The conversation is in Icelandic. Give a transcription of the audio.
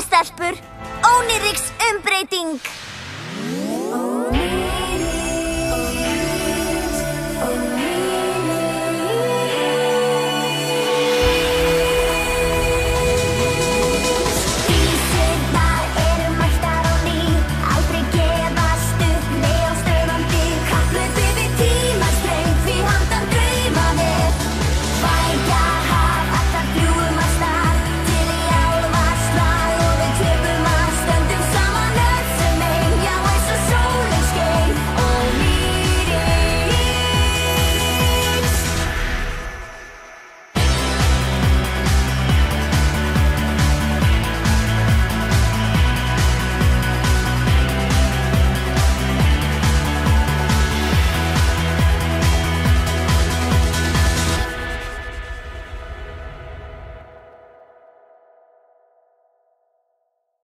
stelpur, Óniriks umbreyting